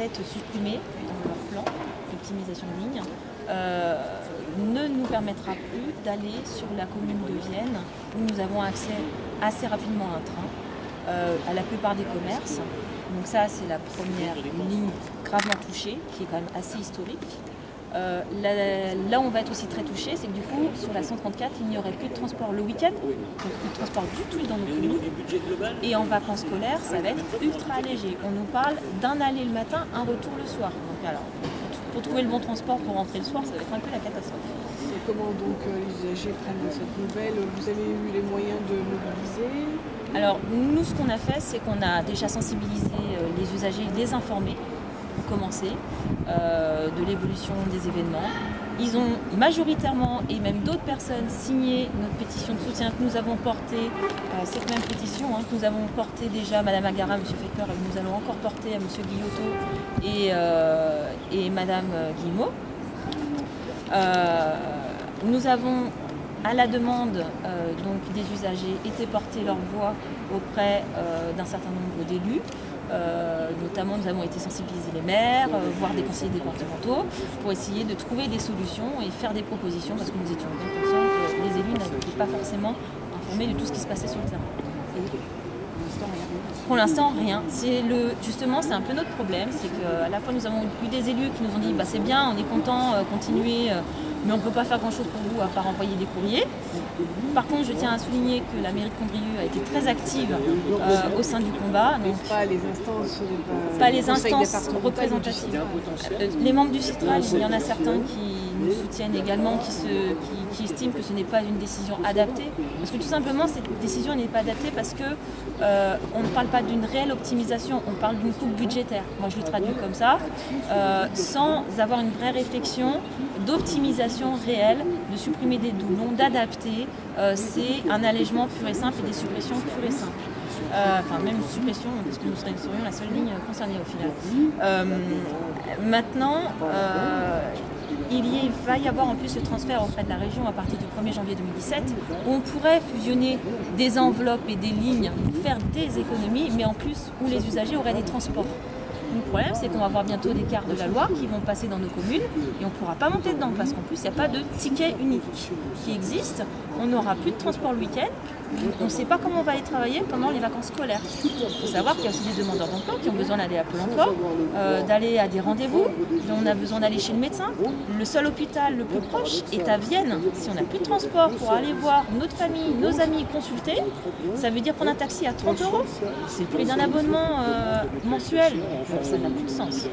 être supprimée dans leur plan d'optimisation de ligne, euh, ne nous permettra plus d'aller sur la commune de Vienne, où nous avons accès assez rapidement à un train, euh, à la plupart des commerces. Donc ça, c'est la première ligne gravement touchée, qui est quand même assez historique. Euh, là, on va être aussi très touché, c'est que du coup, sur la 134, il n'y aurait plus de transport le week-end, donc plus de transport du tout dans nos communes. Et en vacances scolaires, ça va être ultra allégé. On nous parle d'un aller le matin, un retour le soir. Donc alors, pour trouver le bon transport pour rentrer le soir, ça va être un peu la catastrophe. Et comment donc euh, les usagers prennent cette nouvelle? Vous avez eu les moyens de mobiliser? Alors nous, ce qu'on a fait, c'est qu'on a déjà sensibilisé euh, les usagers, les informés pour commencer, euh, de l'évolution des événements. Ils ont majoritairement, et même d'autres personnes, signé notre pétition de soutien que nous avons portée, euh, cette même pétition hein, que nous avons portée déjà Mme Agara, M. Fecker, et nous allons encore porter à M. Guillotot et, euh, et Mme Guillemot. nous avons à la demande donc, des usagers, été porter leur voix auprès d'un certain nombre d'élus. Euh, notamment, nous avons été sensibiliser les maires, euh, voire des conseillers départementaux, pour essayer de trouver des solutions et faire des propositions, parce que nous étions bien conscients que les élus n'étaient pas forcément informés de tout ce qui se passait sur le terrain. Pour l'instant, rien. Le, justement, c'est un peu notre problème, c'est qu'à la fois nous avons eu des élus qui nous ont dit, bah, c'est bien, on est content, euh, continuer mais on ne peut pas faire grand-chose pour vous à part envoyer des courriers. Par contre, je tiens à souligner que la mairie de Condrieu a été très active euh, au sein du combat. Donc, pas les instances, pas les instances représentatives. Euh, les membres du CITRAL, il y en a certains qui soutiennent également, qui, se, qui, estiment que ce n'est pas une décision adaptée. Parce que tout simplement, cette décision n'est pas adaptée parce que euh, on ne parle pas d'une réelle optimisation, on parle d'une coupe budgétaire. Moi, je le traduis comme ça, euh, sans avoir une vraie réflexion d'optimisation réelle, de supprimer des doublons, d'adapter. Euh, c'est un allègement pur et simple et des suppressions pures et simples. enfin même suppression, parce que nous serions la seule ligne concernée au final. maintenant, il, va y avoir en plus ce transfert auprès de la région à partir du 1er janvier 2017, où on pourrait fusionner des enveloppes et des lignes faire des économies, mais en plus où les usagers auraient des transports. Le problème, c'est qu'on va avoir bientôt des cartes de la Loire qui vont passer dans nos communes et on ne pourra pas monter dedans parce qu'en plus, il n'y a pas de ticket unique qui existe. On n'aura plus de transport le week-end. On ne sait pas comment on va aller travailler pendant les vacances scolaires. Il faut savoir qu'il y a aussi des demandeurs d'emploi qui ont besoin d'aller à Pôle emploi, euh, d'aller à des rendez-vous. On a besoin d'aller chez le médecin. Le seul hôpital le plus proche est à Vienne. Si on n'a plus de transport pour aller voir notre famille, nos amis consulter, ça veut dire prendre un taxi à 30 euros. C'est le d'un abonnement euh, mensuel ça n'a plus de sens.